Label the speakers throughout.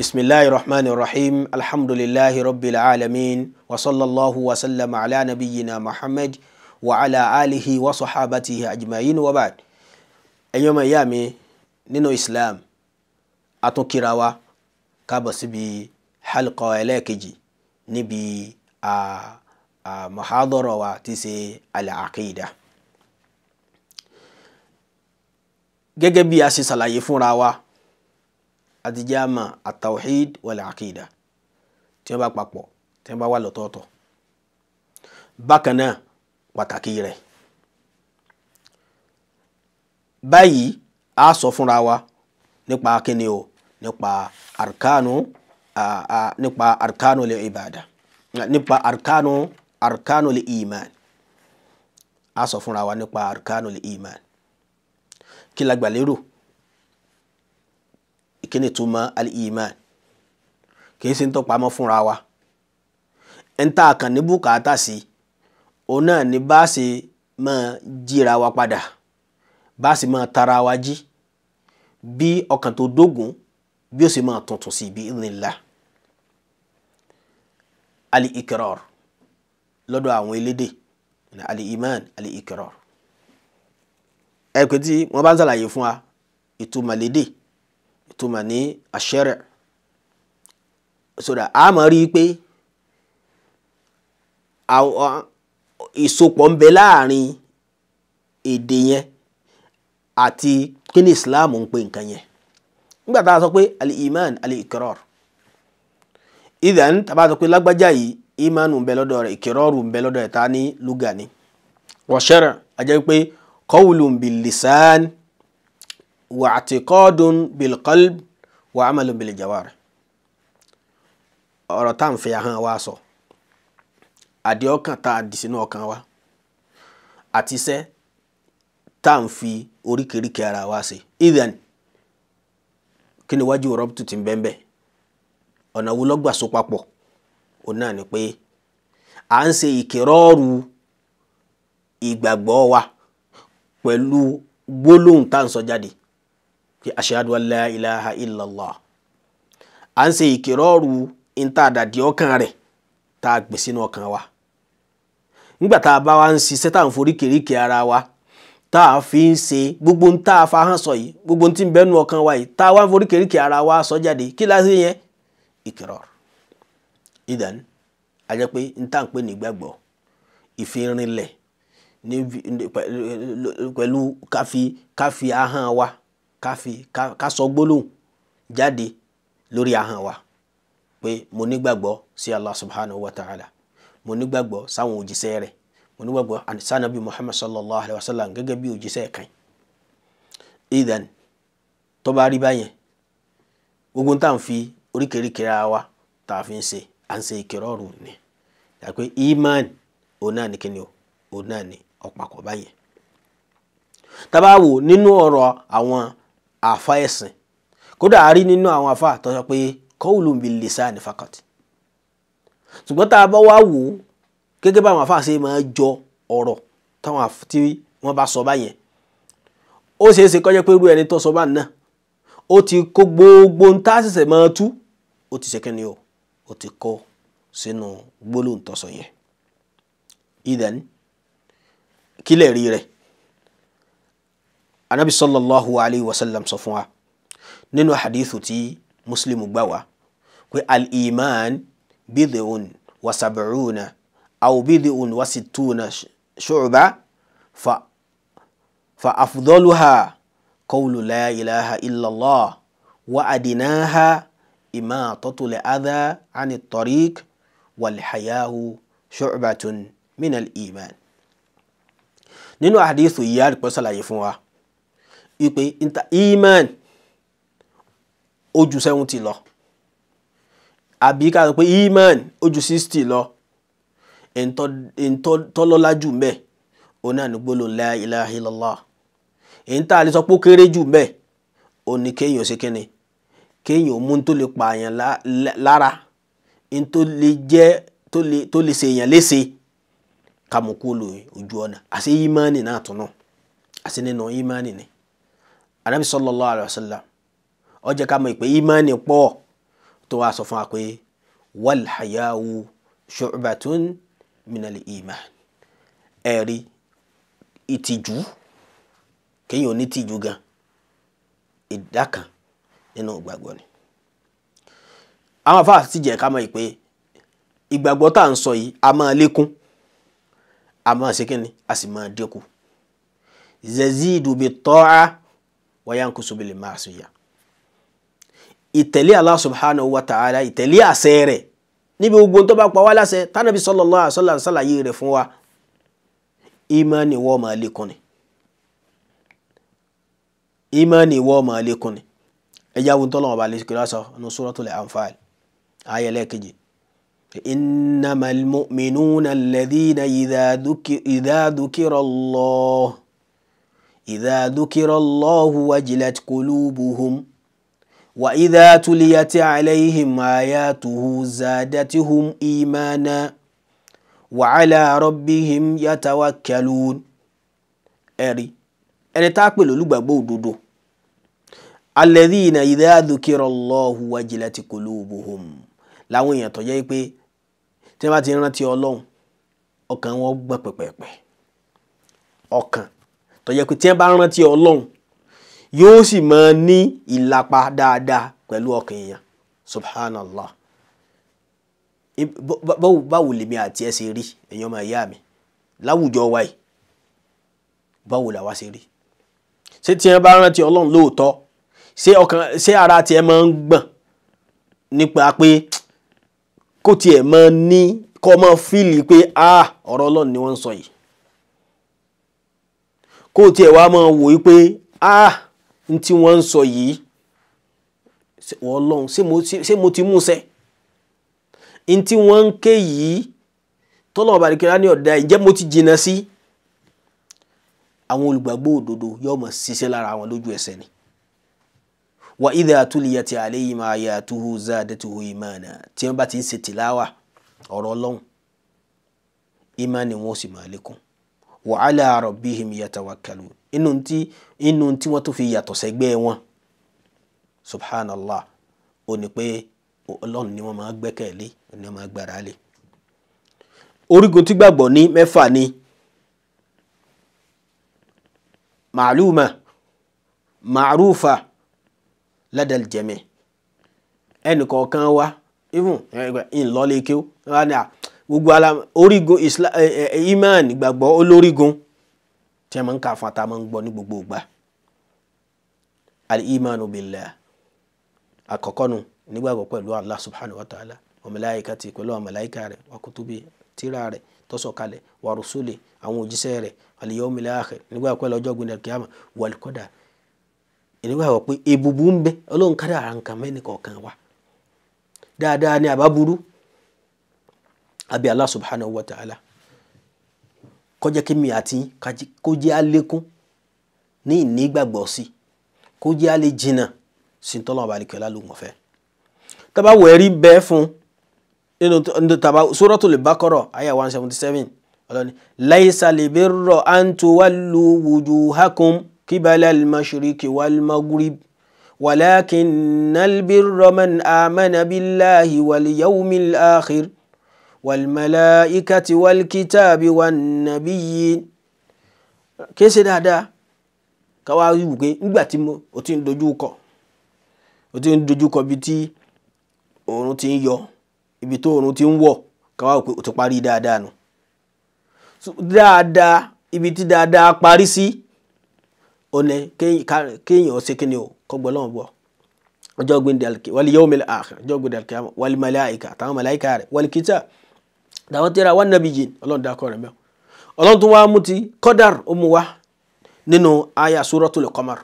Speaker 1: bisimilahi rahman rahim alhamdulilahi rabbil alamin. Wa sallallahu wa sallam ala nabiyina muhammad wa ala alihi wa sahabatihi ajma'in. Wa ba'd. Ẹ̀yin ọmọ ìyá mi nínú islam atúnkìra wa káàbọ̀ síbi halqa ẹlẹ́ẹ̀kejì níbi mahadọ́rọ̀ wa ti ṣe al-aqida. gẹ́gẹ́ bí a ṣe ṣàlàyé fúnra wa àti jẹ́ àmà at-tawhid wal-aqida tí wọ́n bá papọ̀ tí wọ́n bá wà lọ́tọ̀ọ̀tọ̀. Bákan náà pàtàkì rẹ̀. Báyìí a sọ fúnra wa nípa kíni o? Nípa arkanu nípa arkanu lè ibada nípa arkanu arkanu lè iman a sọ fúnra wa nípa arkanu lè iman kí la gbà ìkíni túmọ̀ al-iman. Kìí ṣe ń tọ́ pamọ́ fúnra wa. Ń tà kàn ní bùkátà sí òun náà ní bá ṣe máa jíra wa padà bá sì máa tara wa jí bí ọkàn tó dógùn bí ó sì máa tuntun sí bí ìrìnlá ali-ikrar lọ́dọ̀ àwọn elédè ali-iman ali-ikrar ẹ pé tí wọ́n bá ń ṣàlàyé fún wa ìtumọ̀ lédè ìtumọ̀ ní àṣẹrẹ̀ sódà a máa rí i pé ìsopọ̀ ń bẹ láàárín èdè yẹn àti kí ni islam ń pè nǹkan yẹn. Nígbà tá a sọ pé al-iman al-ikrar idan tá a bá sọ pé lágbájá yìí imanu ń bẹ lọ́dọ̀ rẹ̀ ikiraru ń bẹ lọ́dọ̀ rẹ̀ ta ní lugha ni. Wa shar' àjẹ́ pé qawlun bil lisan wa i'tiqadun bil qalb wa amalun bil jawarih ọ̀rọ̀ tá à ń fẹ́ ahọ́n wa sọ àdé ọkàn tá a dì sínú ọkàn wa àti iṣẹ́ tá à ń fi oríkèéríkèé ara wa ṣe. Idan kí ni wájú rọ́bùtù ti ń ọ̀nà wo lọ́gbà so papọ̀? Òun náà ni pé à ń ṣe ìkìrọ́ọ̀rù ìgbàgbọ́ wa pẹ̀lú gbólóhùn tá à ń sọ jáde pé ashhadu an la ilaha illallah. À ń ṣe ìkìrọ́ọ̀rù ìta àdàdì ọkàn rẹ̀ tá a gbé sínú ọkàn wa. Nígbà tá a bá wa ń ṣiṣẹ́ tá ń foríkèéríkèé ara wa tá a fi ń ṣe gbogbo ń tá a fa hàn sọ yìí gbogbo ń tí ń bẹnu ọkàn wa yìí tá a wá ń foríkèéríkèé ara wa sọ jáde kí la yẹn? Ìkìrọ̀r ìdán a jẹ́ pé ń tá à ń pè ní gbàgbọ́ ìfirinlẹ̀ pẹ̀lú káfi káfi ahọ́n wa káfi ká sọ gbólóhùn jáde lórí ahọ́n wa pé mo nígbàgbọ́ sí Allah subhanahu wa ta'ala mo nígbàgbọ́ sáwọn òjíṣẹ́ rẹ̀ mo nígbàgbọ́ sanabi Muhammad sallallahu alayhi wa sallam gẹ́gẹ́ bí òjíṣẹ́ kan. Idan tó bá rí báyẹn gbogbo tá à ń fi oríkèéríkèé ara wa tá a fi ń ṣe à ń ṣe ìkìrọ̀rù ni. Yàtọ̀ iman òun náà ní kíni o? Òun náà ní ọ̀pàkọ̀ báyẹn. Tábà wò nínú àfa ẹ̀sìn. Kódà a rí nínú àwọn àfa tó sọ pé qawlun bil lisani faqat. Ṣùgbọ́n tá a bá wá wò ó gẹ́gẹ́ báwọn àfa ṣe máa jọ ọ̀rọ̀ táwọn tí wọ́n bá sọ báyẹn ó ṣeé ṣe kó jẹ́ pé irú ẹni tó sọ bá náà ó ti kó gbogbo ń tá ṣẹ̀ṣẹ̀ máa tú ó ti ṣe kẹ́ni o ó ti kó sínú gbólóhùn tó sọ yẹn. Idan kílẹ̀ rí rẹ̀ anabi sallallahu alayhi wa sallam sọ fún wa nínú hadithu tí muslim gbà wá pé al-iman bid'un wa sab'una aw bid'un wa sittuna shu'ba fa fa afdaluha qawlu la ilaha illallah wa adinaha imatatu al-adha 'ani at-tariq wal shu'batun min al-iman nínú hadithu yìí a rí fún wa wípé iman ju seventy lọ. Àbí ká sọ pé iman ju sixty lọ. Ntọ́lọ́lá jù mbẹ́ òun náà ní gbólóhùn la ilaha illallah. Èyí tá a lè sọ pé ó kéré jù mbẹ́ òun ní kéèyàn ṣe kíni? Kéèyàn mú tó lè pààyàn lára. Tó lè jẹ́ tó lè ṣèyàn léṣe kàmùkúlù ojú ọ̀nà. Àti imani náà tún náà àti nínú imani ni anabi sallallahu alayhi wa sallam ó jẹ́ ká mọ̀ pé imani pọ̀ tó wá sọ fún wa pé wal haya'u shu'batun minal iman. Ẹ̀rí ìtìjú kéèyàn ní tìjú gan ìdá kan nínú ìgbàgbọ́ ni. Àwọn afáà sì jẹ́ ká mọ̀ pé ìgbàgbọ́ tá à ń sọ yìí a máa lékún a máa ṣe kínni a sì máa dínkù. Zazidu bi ta'a wa yankusu bil ma'siyah. Ìtẹ̀lé Allah subhanahu wa ta'ala ìtẹ̀lé àṣẹ rẹ̀. Níbi gbogbo tó bá pa wá láṣẹ tánàbí sallallahu alaihi wasallam ṣàlàyé rẹ̀ fún wa ìmánì wọ́n máa lékún ni. Ìmánì wọ́n máa lékún ni. Ẹjá wo tọ́lọ́wọ́ bá lè kí lọ́sọ̀ ní suratul Anfal ayẹlẹ́ kejì innamal mu'minuna Allahu wajilat qulubuhum wa idha tuliyat alayhim ayatuhu zadatuhum imana wa ala rabbihim yatawakkalun ẹ̀rí ẹni tá a pè lólùgbàgbọ́ òdodo. Alladhina idha dhukira Allahu wajilat qulubuhum. Láwọn èèyàn tó jẹ́ pé tí wọ́n bá ti rántí ọlọ́run ọkàn wọn gbọ̀n pẹ̀pẹ̀pẹ̀. Ọkàn tó jẹ́ pé tí wọ́n bá rántí ọlọ́run yóò sì máa ní ìlapa dáadáa pẹ̀lú ọkàn èèyàn. Subhanallah. Báwo lèmi àti ẹ ṣe rí èèyàn ọmọ ìyá mi? Láwùjọ wa yìí báwo làwa ṣe rí? Ṣé tí wọ́n bá rántí ọlọ́run lóòótọ́? Ṣé ọkàn ṣé ara tiẹ̀ máa ń gbọ̀n nípa pé kó tiẹ̀ máa ní kó máa fíìlì pé ah ọ̀rọ̀ ọlọ́run ni wọ́n ń sọ yìí kó tiẹ̀ wá máa wò ó pé ah n tí wọ́n ń sọ yìí ọlọ́run ṣé mo ti mú ṣẹ? N tí wọ́n ń ké yìí tọ́lọ́ ọba àdìkẹ́lá ní ọ̀dà ìjẹ́ mo ti jìnnà sí? Àwọn olùgbàgbọ́ òdodo yóò máa ṣiṣẹ́ lára àwọn lójú ẹsẹ̀ ni. Wa idha tuliyati alayhim ayatuhu zadatuhu imana tí wọ́n bá ti ń ṣe tìláwà ọ̀rọ̀ ọlọ́run ìmánì wọn ó sì máa lékún wa ala rabbihim yatawakkalun. Inú tí inú tí wọ́n tó fi yàtọ̀ sẹ́gbẹ́ wọn. Subhanallah. Ó ní pé ọlọ́run ni wọ́n máa gbẹ́kẹ̀lé ni wọ́n máa gbára lé. Orígun tí gbàgbọ́ ní mẹ́fà ni màlúùmà màrúfà ládàl jẹmẹ ẹnì kọ̀ọ̀kan wa even ńlọlẹ kí ó wà ní gbogbo ala orígun islam iman gbàgbọ́ olórígun tí a máa ń kà fún ata máa ń gbọ́ ní gbogbo ìgbà. Al-imanu billah. Àkọ́kọ́ nu nígbàgbọ́ pẹ̀lú allah subhanahu wa ta'ala wa malaikati pẹ̀lú màláìka rẹ̀ wa kutubi tírà rẹ̀ tó wa rusuli àwọn òjíṣẹ́ rẹ̀ wal yawmil akhir nígbàgbọ́ pẹ̀lú ọjọ́ gbìndẹ̀ kíámà wal qadar. Wọ pé ebubu ń bẹ ọlọ́run kárí ara nǹkan mẹ́ni kọ̀ọ̀kan wa. Dáadáa ní àbá burú àbí Allah subhanahu wa ta'ala kọjá kí mi àti kó jẹ́ àlékún ní ìnígbàgbọ́ sí kó jẹ́ àlè jìnnà sí tọ́lọ́ ọba àlekẹ́ lálẹ́ òun ọ̀fẹ́ tábà wọ̀ ẹ̀rí bẹ́ẹ̀ fún nínú tàbá Suratul Baqara àyà one seventy seven ọlọ́ni laysa libirra an tuwallu wujuhakum. قبل المشرق والمغرب ولكن البر من آمن بالله واليوم الآخر wàlmàláìkàtì wàlkítàbí wà nàbí yìí kése dáadáa? Káwá rí wù pé nígbà tí mo ò ti ń dojú kọ ò ti ń dojú kọ bí tí oòrùn ti ń yọ ibi tó oòrùn ti ń wọ̀ káwá wù pé ò ti parí dáadáa nù. Dáadáa ibi tí dáadáa parí sí ọ̀nà kéèyàn ṣe kíni o kọ́gbọ́n lọ́wọ́ bọ̀ ọjọ́ gbẹ̀ndẹ̀ wal yawmil akhir ọjọ́ gbẹ̀ndẹ̀ wal malaika àtàwọn malaika rẹ̀ wal kitab dàwọn tẹ́ra wà nàbí yìí ọlọ́run dákọ̀ rẹ̀ mẹ́wọ́ ọlọ́run tó wá mú ti kọ́dàr ó mú wá nínú àyà suratul qamar.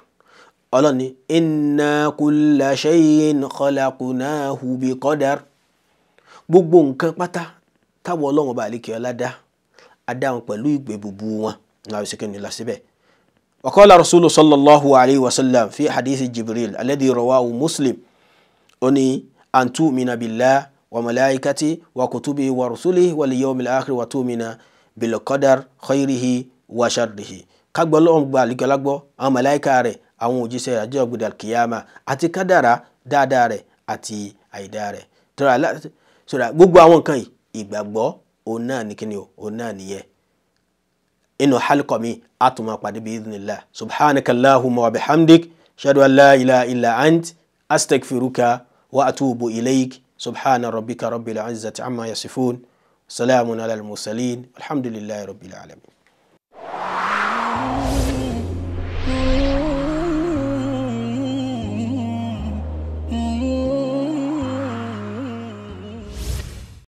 Speaker 1: Ọlọ́run ní inna kulla shay'in khalaqnahu bi qadar. Gbogbo nǹkan pátá táwọn ọlọ́run ọba àlekè ọlá dá a dá wọn pẹ̀lú ìgbé bùbù wọn. Láwọn sì kẹ́ni lásìbẹ̀. wa qala rasulu sallallahu alayhi wa sallam fi hadithi jibril alladhi rawahu muslim. Ó ní an tu'mina وملائكته وكتبه ورسله واليوم الآخر وتؤمن بالقدر خيره وشره kagbọ́ lọ́wọ́ gba àlìkọ́lá gbọ́ àwọn màláíkà rẹ̀ àwọn òjíṣẹ́ rẹ̀ àjọ gbọdọ̀ kìyàmà àti kádàrá dáadáa rẹ̀ àti àìdá rẹ̀ tọ́ra sọ̀rọ̀ gbogbo àwọn nǹkan yìí ìgbàgbọ́ òun náà ní kíni o òun náà nìyẹn inú halqa mi a tún máa pàdé bi'idhnillah subhanaka allahumma wa bihamdik shadu an la ilaha illa ant astaghfiruka wa atubu ilayk سبحان ربك رب العزة عما يصفون سلام على المرسلين الحمد لله رب العالمين.